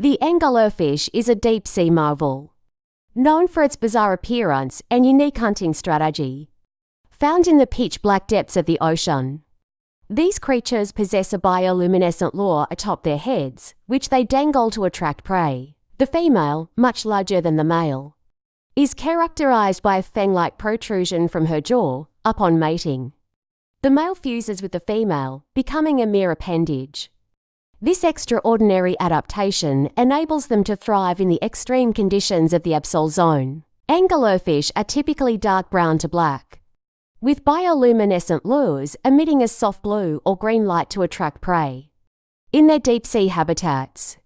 The anglerfish is a deep sea marvel, known for its bizarre appearance and unique hunting strategy. Found in the pitch black depths of the ocean, these creatures possess a bioluminescent lure atop their heads, which they dangle to attract prey. The female, much larger than the male, is characterized by a fang like protrusion from her jaw upon mating. The male fuses with the female, becoming a mere appendage. This extraordinary adaptation enables them to thrive in the extreme conditions of the abyssal zone. Anglerfish are typically dark brown to black, with bioluminescent lures emitting a soft blue or green light to attract prey. In their deep sea habitats,